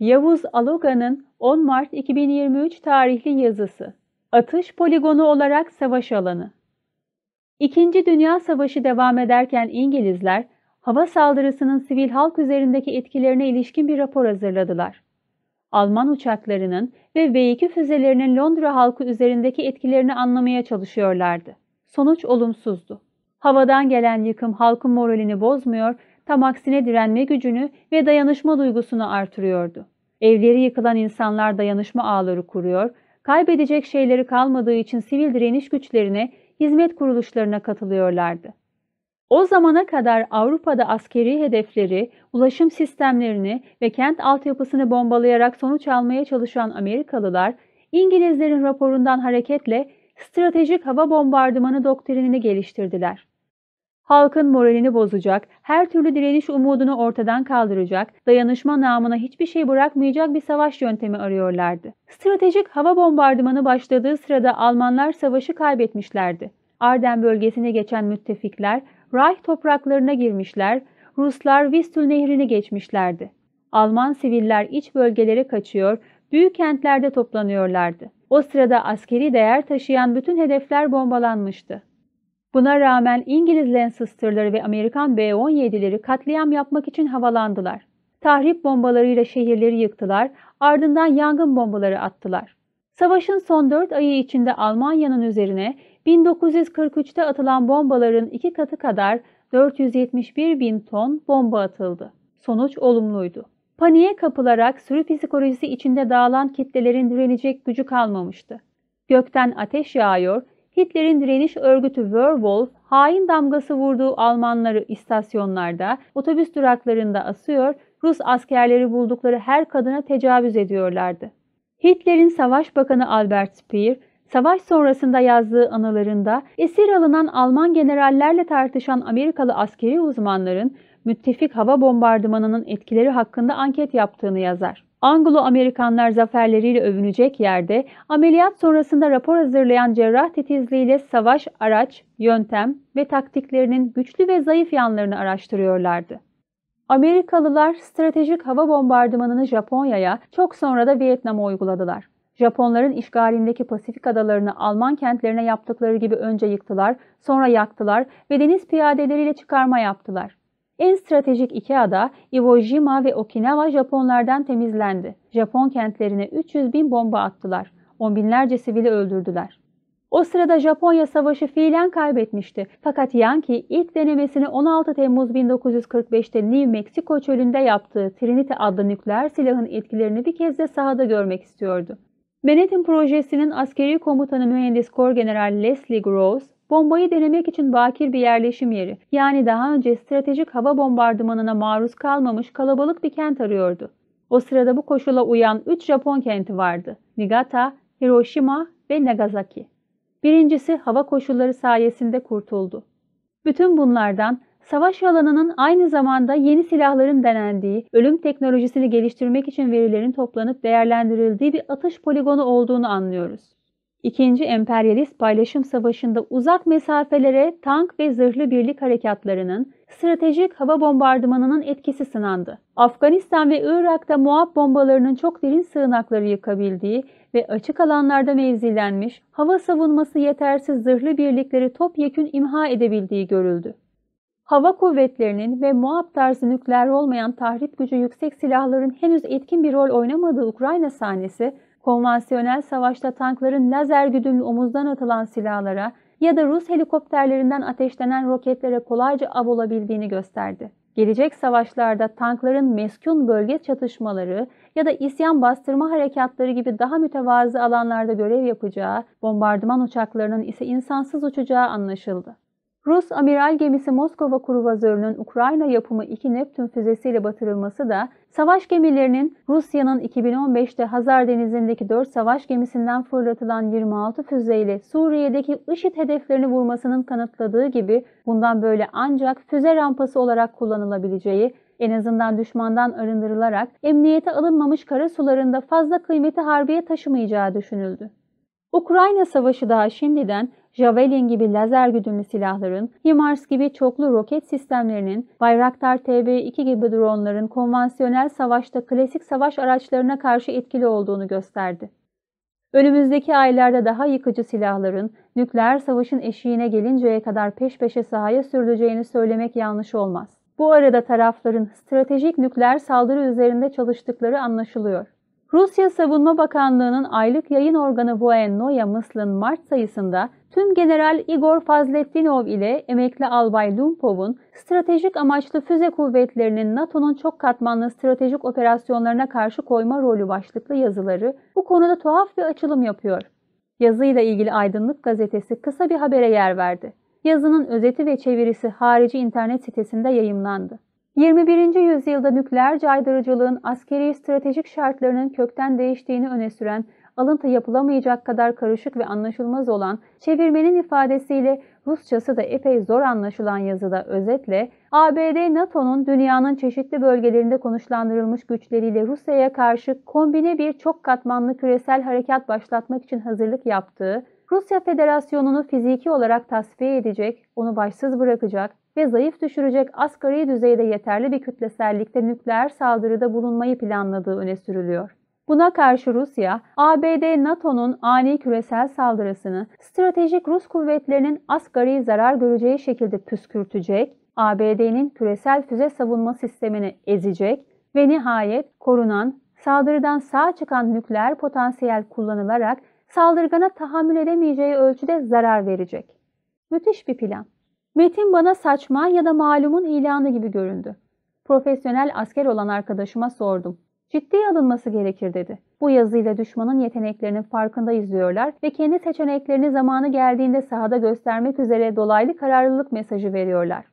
Yavuz Aloga'nın 10 Mart 2023 tarihli yazısı. Atış poligonu olarak savaş alanı. İkinci Dünya Savaşı devam ederken İngilizler, hava saldırısının sivil halk üzerindeki etkilerine ilişkin bir rapor hazırladılar. Alman uçaklarının ve V-2 füzelerinin Londra halkı üzerindeki etkilerini anlamaya çalışıyorlardı. Sonuç olumsuzdu. Havadan gelen yıkım halkın moralini bozmuyor, tam aksine direnme gücünü ve dayanışma duygusunu artırıyordu. Evleri yıkılan insanlar dayanışma ağları kuruyor, kaybedecek şeyleri kalmadığı için sivil direniş güçlerine, hizmet kuruluşlarına katılıyorlardı. O zamana kadar Avrupa'da askeri hedefleri, ulaşım sistemlerini ve kent altyapısını bombalayarak sonuç almaya çalışan Amerikalılar, İngilizlerin raporundan hareketle stratejik hava bombardımanı doktrinini geliştirdiler halkın moralini bozacak, her türlü direniş umudunu ortadan kaldıracak, dayanışma namına hiçbir şey bırakmayacak bir savaş yöntemi arıyorlardı. Stratejik hava bombardımanı başladığı sırada Almanlar savaşı kaybetmişlerdi. Arden bölgesine geçen müttefikler Reich topraklarına girmişler, Ruslar Vistül nehrini geçmişlerdi. Alman siviller iç bölgelere kaçıyor, büyük kentlerde toplanıyorlardı. O sırada askeri değer taşıyan bütün hedefler bombalanmıştı. Buna rağmen İngiliz Lancaster'ları ve Amerikan B-17'leri katliam yapmak için havalandılar. Tahrip bombalarıyla şehirleri yıktılar, ardından yangın bombaları attılar. Savaşın son 4 ayı içinde Almanya'nın üzerine 1943'te atılan bombaların iki katı kadar 471 bin ton bomba atıldı. Sonuç olumluydu. Paniğe kapılarak sürü psikolojisi içinde dağılan kitlelerin direnecek gücü kalmamıştı. Gökten ateş yağıyor, Hitler'in direniş örgütü Werwolf, hain damgası vurduğu Almanları istasyonlarda, otobüs duraklarında asıyor, Rus askerleri buldukları her kadına tecavüz ediyorlardı. Hitler'in Savaş Bakanı Albert Speer, savaş sonrasında yazdığı anılarında esir alınan Alman generallerle tartışan Amerikalı askeri uzmanların müttefik hava bombardımanının etkileri hakkında anket yaptığını yazar. Anglo-Amerikanlar zaferleriyle övünecek yerde ameliyat sonrasında rapor hazırlayan cerrah titizliğiyle savaş, araç, yöntem ve taktiklerinin güçlü ve zayıf yanlarını araştırıyorlardı. Amerikalılar stratejik hava bombardımanını Japonya'ya çok sonra da Vietnam'a uyguladılar. Japonların işgalindeki Pasifik adalarını Alman kentlerine yaptıkları gibi önce yıktılar, sonra yaktılar ve deniz piyadeleriyle çıkarma yaptılar. En stratejik iki ada Iwo Jima ve Okinawa Japonlardan temizlendi. Japon kentlerine 300 bin bomba attılar. On binlerce sivili öldürdüler. O sırada Japonya savaşı fiilen kaybetmişti. Fakat Yankee ilk denemesini 16 Temmuz 1945'te New Mexico çölünde yaptığı Trinity adlı nükleer silahın etkilerini bir kez de sahada görmek istiyordu. Manhattan projesinin askeri komutanı mühendis Kor General Leslie Gross, bombayı denemek için bakir bir yerleşim yeri, yani daha önce stratejik hava bombardımanına maruz kalmamış kalabalık bir kent arıyordu. O sırada bu koşula uyan 3 Japon kenti vardı. Niigata, Hiroşima ve Nagasaki. Birincisi hava koşulları sayesinde kurtuldu. Bütün bunlardan savaş alanının aynı zamanda yeni silahların denendiği, ölüm teknolojisini geliştirmek için verilerin toplanıp değerlendirildiği bir atış poligonu olduğunu anlıyoruz. İkinci emperyalist paylaşım savaşında uzak mesafelere tank ve zırhlı birlik harekatlarının stratejik hava bombardımanının etkisi sınandı. Afganistan ve Irak'ta muhab bombalarının çok derin sığınakları yıkabildiği ve açık alanlarda mevzilenmiş, hava savunması yetersiz zırhlı birlikleri topyekün imha edebildiği görüldü. Hava kuvvetlerinin ve muhab tarzı nükleer olmayan tahrip gücü yüksek silahların henüz etkin bir rol oynamadığı Ukrayna sahnesi, konvansiyonel savaşta tankların lazer güdümlü omuzdan atılan silahlara ya da Rus helikopterlerinden ateşlenen roketlere kolayca av olabildiğini gösterdi. Gelecek savaşlarda tankların meskun bölge çatışmaları ya da isyan bastırma harekatları gibi daha mütevazı alanlarda görev yapacağı, bombardıman uçaklarının ise insansız uçacağı anlaşıldı. Rus amiral gemisi Moskova kruvazörünün Ukrayna yapımı iki Neptün füzesiyle batırılması da savaş gemilerinin Rusya'nın 2015'te Hazar Denizi'ndeki 4 savaş gemisinden fırlatılan 26 füzeyle Suriye'deki IŞİD hedeflerini vurmasının kanıtladığı gibi bundan böyle ancak füze rampası olarak kullanılabileceği en azından düşmandan arındırılarak emniyete alınmamış kara sularında fazla kıymeti harbiye taşımayacağı düşünüldü. Ukrayna Savaşı daha şimdiden Javelin gibi lazer güdümlü silahların, HIMARS gibi çoklu roket sistemlerinin, Bayraktar TB2 gibi dronların konvansiyonel savaşta klasik savaş araçlarına karşı etkili olduğunu gösterdi. Önümüzdeki aylarda daha yıkıcı silahların nükleer savaşın eşiğine gelinceye kadar peş peşe sahaya sürüleceğini söylemek yanlış olmaz. Bu arada tarafların stratejik nükleer saldırı üzerinde çalıştıkları anlaşılıyor. Rusya Savunma Bakanlığı'nın aylık yayın organı Voennoya Mısl'ın Mart sayısında tüm General Igor Fazletdinov ile emekli albay Lumpov'un stratejik amaçlı füze kuvvetlerinin NATO'nun çok katmanlı stratejik operasyonlarına karşı koyma rolü başlıklı yazıları bu konuda tuhaf bir açılım yapıyor. Yazıyla ilgili Aydınlık Gazetesi kısa bir habere yer verdi. Yazının özeti ve çevirisi harici internet sitesinde yayımlandı. 21. yüzyılda nükleer caydırıcılığın askeri stratejik şartlarının kökten değiştiğini öne süren, alıntı yapılamayacak kadar karışık ve anlaşılmaz olan, çevirmenin ifadesiyle Rusçası da epey zor anlaşılan yazıda özetle, ABD NATO'nun dünyanın çeşitli bölgelerinde konuşlandırılmış güçleriyle Rusya'ya karşı kombine bir çok katmanlı küresel harekat başlatmak için hazırlık yaptığı, Rusya Federasyonu'nu fiziki olarak tasfiye edecek, onu başsız bırakacak ve zayıf düşürecek asgari düzeyde yeterli bir kütlesellikte nükleer saldırıda bulunmayı planladığı öne sürülüyor. Buna karşı Rusya, ABD NATO'nun ani küresel saldırısını stratejik Rus kuvvetlerinin asgari zarar göreceği şekilde püskürtecek, ABD'nin küresel füze savunma sistemini ezecek ve nihayet korunan, saldırıdan sağ çıkan nükleer potansiyel kullanılarak saldırgana tahammül edemeyeceği ölçüde zarar verecek. Müthiş bir plan. Metin bana saçma ya da malumun ilanı gibi göründü. Profesyonel asker olan arkadaşıma sordum. Ciddiye alınması gerekir dedi. Bu yazıyla düşmanın yeteneklerinin farkında izliyorlar ve kendi seçeneklerini zamanı geldiğinde sahada göstermek üzere dolaylı kararlılık mesajı veriyorlar.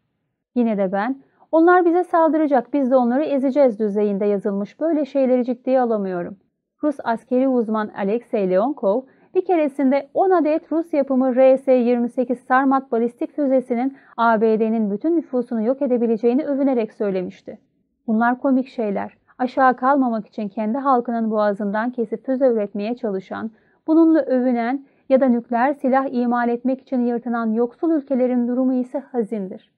Yine de ben, onlar bize saldıracak, biz de onları ezeceğiz düzeyinde yazılmış böyle şeyleri ciddiye alamıyorum. Rus askeri uzman Alexey Leonkov, bir keresinde 10 adet Rus yapımı RS-28 Sarmat balistik füzesinin ABD'nin bütün nüfusunu yok edebileceğini övünerek söylemişti. Bunlar komik şeyler. Aşağı kalmamak için kendi halkının boğazından kesip füze üretmeye çalışan, bununla övünen ya da nükleer silah imal etmek için yırtınan yoksul ülkelerin durumu ise hazindir.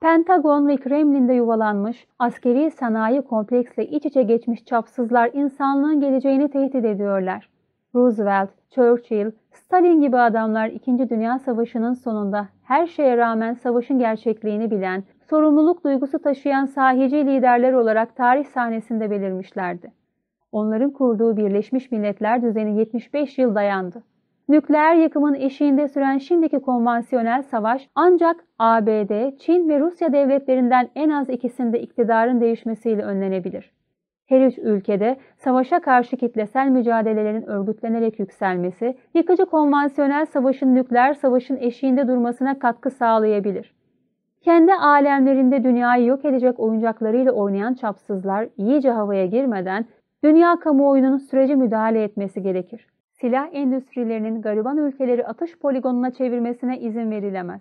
Pentagon ve Kremlin'de yuvalanmış, askeri sanayi kompleksle iç içe geçmiş çapsızlar insanlığın geleceğini tehdit ediyorlar. Roosevelt, Churchill, Stalin gibi adamlar 2. Dünya Savaşı'nın sonunda her şeye rağmen savaşın gerçekliğini bilen, sorumluluk duygusu taşıyan sahici liderler olarak tarih sahnesinde belirmişlerdi. Onların kurduğu Birleşmiş Milletler düzeni 75 yıl dayandı. Nükleer yıkımın eşiğinde süren şimdiki konvansiyonel savaş ancak ABD, Çin ve Rusya devletlerinden en az ikisinde iktidarın değişmesiyle önlenebilir. Her üç ülkede savaşa karşı kitlesel mücadelelerin örgütlenerek yükselmesi, yıkıcı konvansiyonel savaşın nükleer savaşın eşiğinde durmasına katkı sağlayabilir. Kendi alemlerinde dünyayı yok edecek oyuncaklarıyla oynayan çapsızlar iyice havaya girmeden dünya kamuoyunun sürece müdahale etmesi gerekir. Silah endüstrilerinin gariban ülkeleri atış poligonuna çevirmesine izin verilemez.